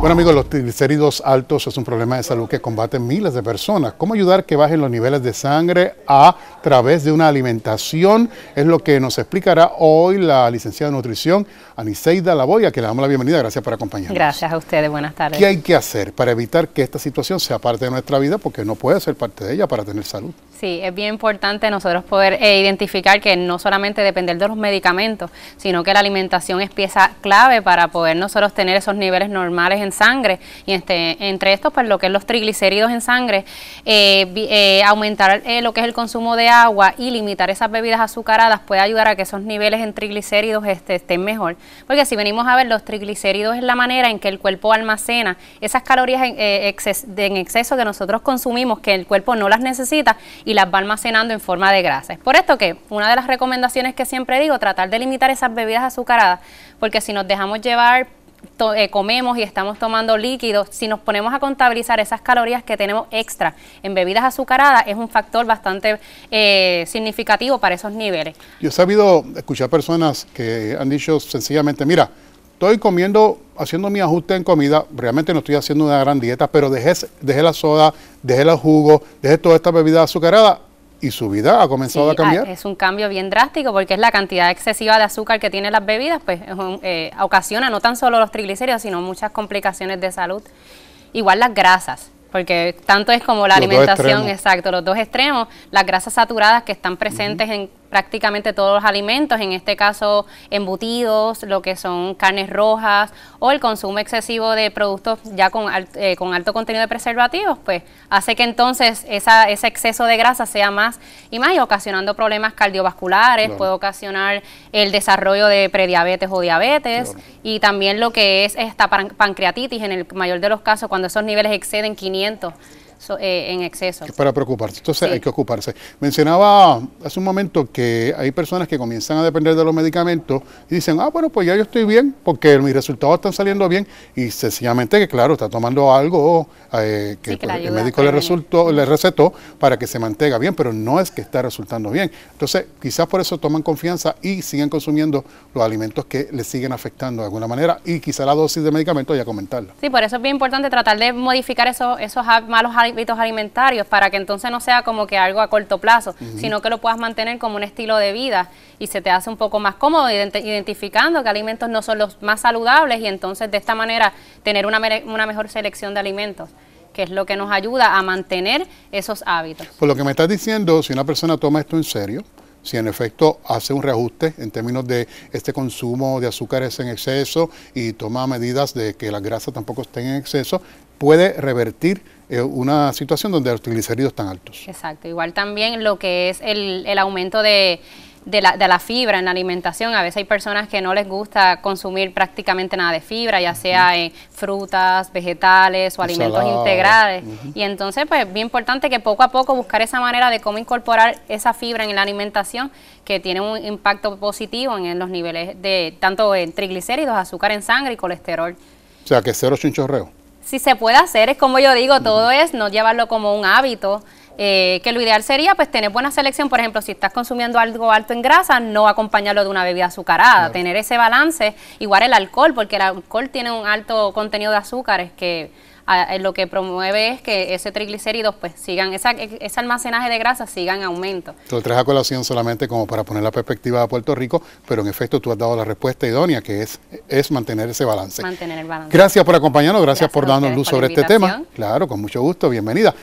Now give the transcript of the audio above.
Bueno amigos, los triglicéridos altos es un problema de salud que combaten miles de personas. ¿Cómo ayudar que bajen los niveles de sangre a través de una alimentación? Es lo que nos explicará hoy la licenciada de nutrición Aniseida Lavoya, que le damos la bienvenida. Gracias por acompañarnos. Gracias a ustedes, buenas tardes. ¿Qué hay que hacer para evitar que esta situación sea parte de nuestra vida? Porque no puede ser parte de ella para tener salud. Sí, es bien importante nosotros poder eh, identificar que no solamente depender de los medicamentos, sino que la alimentación es pieza clave para poder nosotros tener esos niveles normales en sangre. Y este, entre estos, pues lo que es los triglicéridos en sangre, eh, eh, aumentar lo que es el consumo de agua y limitar esas bebidas azucaradas puede ayudar a que esos niveles en triglicéridos este, estén mejor. Porque si venimos a ver, los triglicéridos es la manera en que el cuerpo almacena esas calorías en, en exceso que nosotros consumimos, que el cuerpo no las necesita y las va almacenando en forma de grasa. Es por esto que una de las recomendaciones que siempre digo, tratar de limitar esas bebidas azucaradas, porque si nos dejamos llevar eh, comemos y estamos tomando líquidos, si nos ponemos a contabilizar esas calorías que tenemos extra en bebidas azucaradas, es un factor bastante eh, significativo para esos niveles. Yo he sabido escuchar personas que han dicho sencillamente, mira, estoy comiendo, haciendo mi ajuste en comida, realmente no estoy haciendo una gran dieta, pero dejé, dejé la soda, dejé el jugo, dejé toda esta bebida azucarada y su vida ha comenzado a cambiar. Es un cambio bien drástico porque es la cantidad excesiva de azúcar que tienen las bebidas, pues eh, ocasiona no tan solo los triglicéridos, sino muchas complicaciones de salud. Igual las grasas, porque tanto es como la alimentación, exacto, los dos extremos, las grasas saturadas que están presentes en prácticamente todos los alimentos, en este caso embutidos, lo que son carnes rojas o el consumo excesivo de productos ya con, eh, con alto contenido de preservativos, pues hace que entonces esa, ese exceso de grasa sea más y más y ocasionando problemas cardiovasculares, puede ocasionar el desarrollo de prediabetes o diabetes y también lo que es esta pancreatitis en el mayor de los casos cuando esos niveles exceden 500 eh, en exceso. Es para preocuparse, entonces hay que ocuparse. Mencionaba hace un momento que hay personas que comienzan a depender de los medicamentos y dicen, ah, bueno, pues ya yo estoy bien porque mis resultados están saliendo bien y sencillamente que, claro, está tomando algo eh, que, pues, el médico le, resultó, le recetó para que se mantenga bien, pero no es que está resultando bien. Entonces, quizás por eso toman confianza y siguen consumiendo los alimentos que les siguen afectando de alguna manera y quizá la dosis de medicamentos ya comentarla. Sí, por eso es bien importante tratar de modificar esos, esos malos hábitos hábitos alimentarios para que entonces no sea como que algo a corto plazo, sino que lo puedas mantener como un estilo de vida y se te hace un poco más cómodo identificando que alimentos no son los más saludables y entonces de esta manera tener una, una mejor selección de alimentos que es lo que nos ayuda a mantener esos hábitos. Por lo que me estás diciendo, si una persona toma esto en serio, si en efecto hace un reajuste en términos de este consumo de azúcares en exceso y toma medidas de que la grasa tampoco esté en exceso, puede revertir eh, una situación donde los triglicéridos están altos. Exacto, igual también lo que es el, el aumento de, de, la, de, la, fibra en la alimentación. A veces hay personas que no les gusta consumir prácticamente nada de fibra, ya sea en frutas, vegetales o alimentos integrales. Y entonces, pues, es bien importante que poco a poco buscar esa manera de cómo incorporar esa fibra en la alimentación que tiene un impacto positivo en los niveles de tanto en triglicéridos, azúcar en sangre y colesterol. O sea, que cero chinchorreo si se puede hacer, es como yo digo, todo es no llevarlo como un hábito, eh, que lo ideal sería pues tener buena selección, por ejemplo, si estás consumiendo algo alto en grasa, no acompañarlo de una bebida azucarada, tener ese balance, igual el alcohol, porque el alcohol tiene un alto contenido de azúcares que lo que promueve es que ese triglicéridos pues sigan, esa, ese almacenaje de grasa siga en aumento. Lo traes a colación solamente como para poner la perspectiva de Puerto Rico, pero en efecto tú has dado la respuesta idónea, que es, es mantener ese balance. Mantener el balance. Gracias por acompañarnos, gracias, por darnos luz sobre este tema. Claro, con mucho gusto, bienvenida.